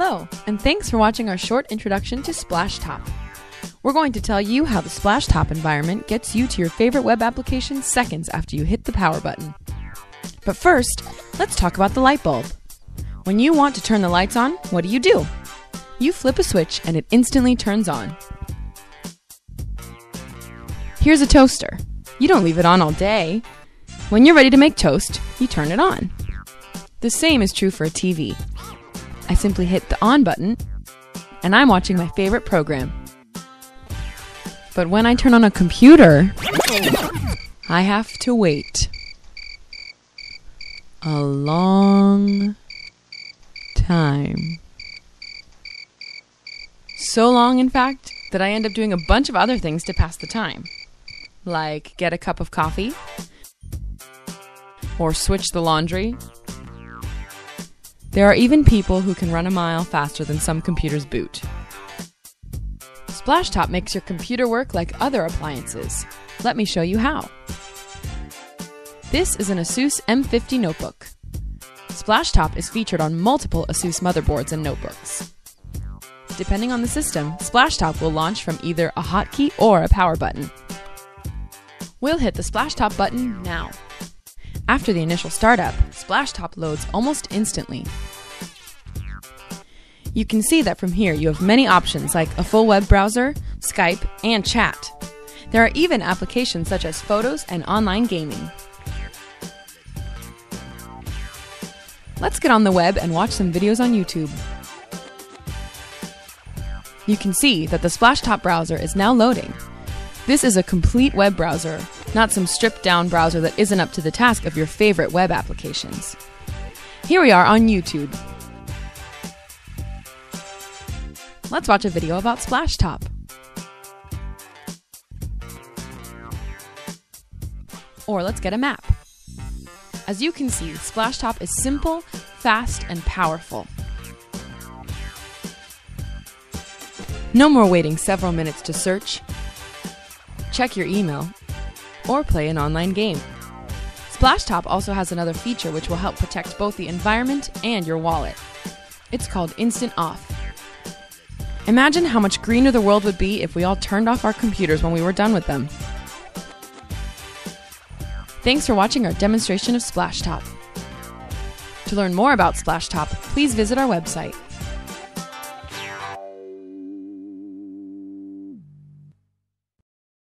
Hello, and thanks for watching our short introduction to Splashtop. We're going to tell you how the Splashtop environment gets you to your favorite web application seconds after you hit the power button. But first, let's talk about the light bulb. When you want to turn the lights on, what do you do? You flip a switch and it instantly turns on. Here's a toaster. You don't leave it on all day. When you're ready to make toast, you turn it on. The same is true for a TV. I simply hit the on button, and I'm watching my favorite program. But when I turn on a computer, I have to wait. A long time. So long, in fact, that I end up doing a bunch of other things to pass the time. Like get a cup of coffee, or switch the laundry, there are even people who can run a mile faster than some computers boot. Splashtop makes your computer work like other appliances. Let me show you how. This is an Asus M50 notebook. Splashtop is featured on multiple Asus motherboards and notebooks. Depending on the system, Splashtop will launch from either a hotkey or a power button. We'll hit the Splashtop button now. After the initial startup, Splashtop loads almost instantly. You can see that from here you have many options like a full web browser, Skype, and chat. There are even applications such as photos and online gaming. Let's get on the web and watch some videos on YouTube. You can see that the Splashtop browser is now loading. This is a complete web browser, not some stripped down browser that isn't up to the task of your favorite web applications. Here we are on YouTube. Let's watch a video about Splashtop. Or let's get a map. As you can see, Splashtop is simple, fast, and powerful. No more waiting several minutes to search, check your email, or play an online game. Splashtop also has another feature which will help protect both the environment and your wallet. It's called Instant Off. Imagine how much greener the world would be if we all turned off our computers when we were done with them. Thanks for watching our demonstration of Splashtop. To learn more about Splashtop, please visit our website